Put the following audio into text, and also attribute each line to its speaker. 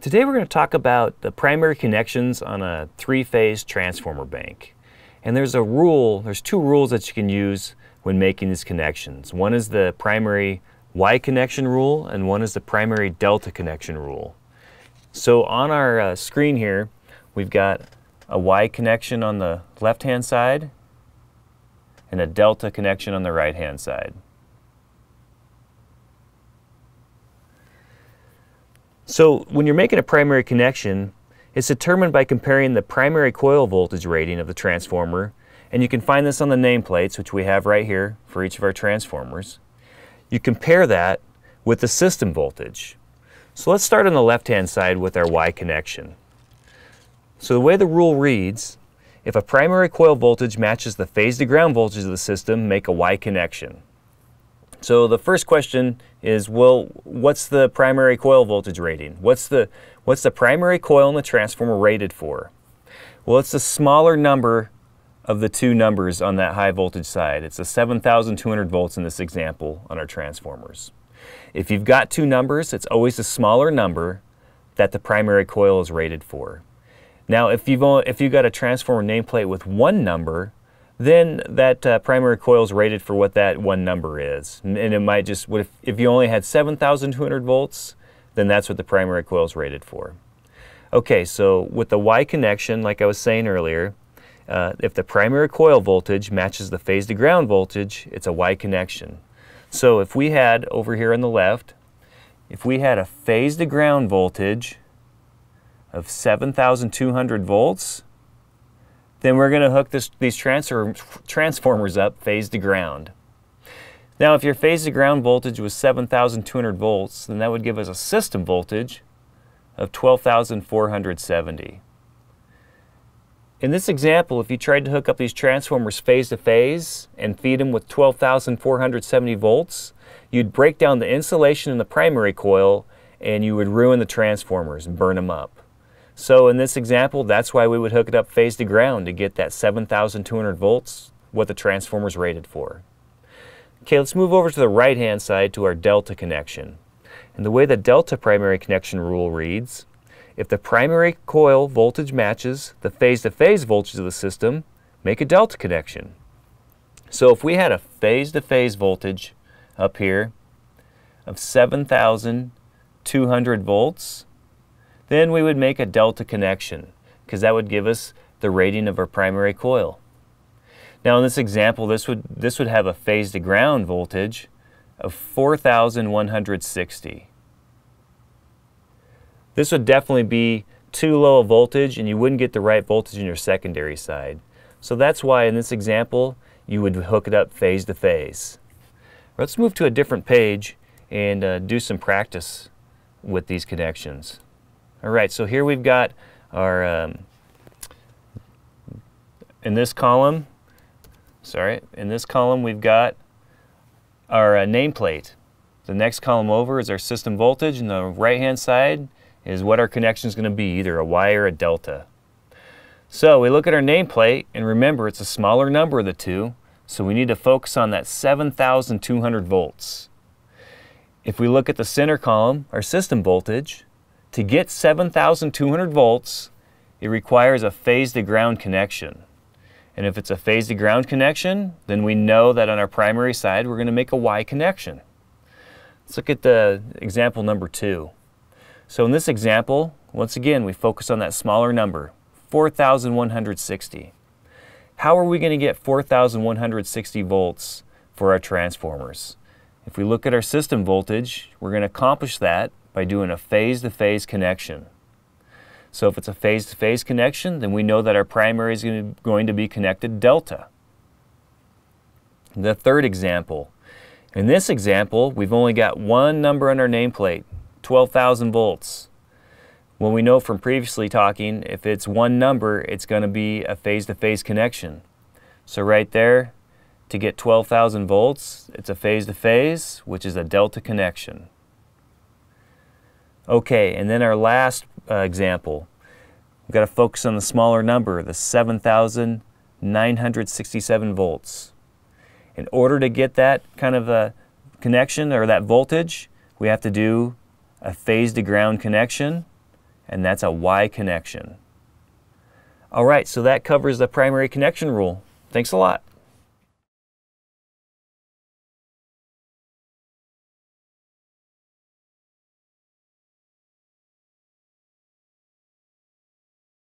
Speaker 1: Today we're going to talk about the primary connections on a three-phase transformer bank. And there's a rule, there's two rules that you can use when making these connections. One is the primary Y connection rule and one is the primary delta connection rule. So on our uh, screen here, we've got a Y connection on the left-hand side and a delta connection on the right-hand side. So when you're making a primary connection, it's determined by comparing the primary coil voltage rating of the transformer, and you can find this on the nameplates, which we have right here for each of our transformers. You compare that with the system voltage. So let's start on the left-hand side with our Y connection. So the way the rule reads, if a primary coil voltage matches the phase to ground voltage of the system, make a Y connection. So the first question is, well, what's the primary coil voltage rating? What's the, what's the primary coil in the transformer rated for? Well, it's the smaller number of the two numbers on that high voltage side. It's a 7,200 volts in this example on our transformers. If you've got two numbers, it's always the smaller number that the primary coil is rated for. Now, if you've, only, if you've got a transformer nameplate with one number, then that uh, primary coil is rated for what that one number is. And, it might just, if, if you only had 7,200 volts, then that's what the primary coil is rated for. Okay, so with the Y connection, like I was saying earlier, uh, if the primary coil voltage matches the phase to ground voltage, it's a Y connection. So if we had over here on the left, if we had a phase to ground voltage of 7,200 volts, then we're going to hook this, these transfer, transformers up phase to ground. Now if your phase to ground voltage was 7,200 volts, then that would give us a system voltage of 12,470. In this example, if you tried to hook up these transformers phase to phase and feed them with 12,470 volts, you'd break down the insulation in the primary coil and you would ruin the transformers and burn them up. So in this example, that's why we would hook it up phase to ground to get that 7,200 volts, what the transformer is rated for. Okay, let's move over to the right-hand side to our delta connection. And the way the delta primary connection rule reads, if the primary coil voltage matches the phase-to-phase -phase voltage of the system, make a delta connection. So if we had a phase-to-phase -phase voltage up here of 7,200 volts, then we would make a delta connection because that would give us the rating of our primary coil. Now in this example, this would, this would have a phase to ground voltage of 4,160. This would definitely be too low a voltage and you wouldn't get the right voltage in your secondary side. So that's why in this example, you would hook it up phase to phase. Let's move to a different page and uh, do some practice with these connections. All right, so here we've got our, um, in this column, sorry, in this column we've got our uh, nameplate. The next column over is our system voltage, and the right-hand side is what our connection is going to be, either a Y or a delta. So we look at our nameplate, and remember it's a smaller number of the two, so we need to focus on that 7,200 volts. If we look at the center column, our system voltage, to get 7,200 volts, it requires a phase to ground connection. And if it's a phase to ground connection, then we know that on our primary side, we're going to make a Y connection. Let's look at the example number two. So in this example, once again, we focus on that smaller number, 4,160. How are we going to get 4,160 volts for our transformers? If we look at our system voltage, we're going to accomplish that by doing a phase-to-phase -phase connection. So if it's a phase-to-phase -phase connection, then we know that our primary is going to be connected delta. The third example. In this example, we've only got one number on our nameplate, 12,000 volts. Well, we know from previously talking, if it's one number, it's going to be a phase-to-phase -phase connection. So right there, to get 12,000 volts, it's a phase-to-phase, -phase, which is a delta connection. Okay, and then our last uh, example. We've got to focus on the smaller number, the 7,967 volts. In order to get that kind of a connection or that voltage, we have to do a phase to ground connection and that's a Y connection. All right, so that covers the primary connection rule. Thanks a lot.